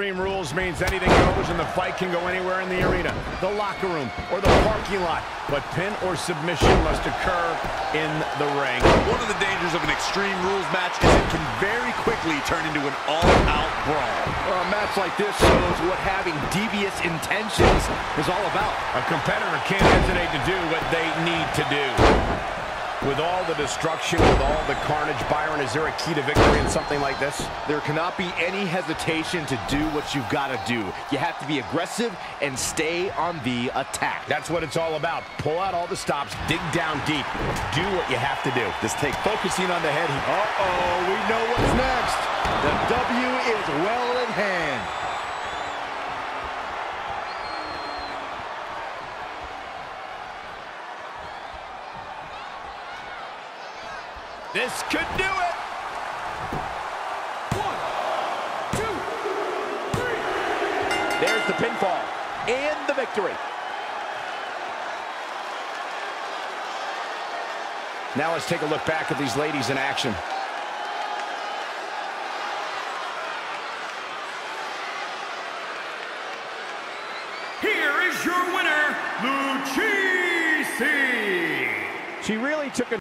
Extreme Rules means anything goes and the fight can go anywhere in the arena, the locker room, or the parking lot. But pin or submission must occur in the ring. One of the dangers of an Extreme Rules match is it can very quickly turn into an all-out brawl. Well, a match like this shows what having devious intentions is all about. A competitor can't hesitate to do what they need to do. With all the destruction, with all the carnage, Byron, is there a key to victory in something like this? There cannot be any hesitation to do what you've got to do. You have to be aggressive and stay on the attack. That's what it's all about. Pull out all the stops, dig down deep, do what you have to do. Just take focusing on the head. Uh-oh, we know what's next. The W is well in hand. This could do it. One, two, three. There's the pinfall and the victory. Now let's take a look back at these ladies in action. Here is your winner, Lucchese. She really took a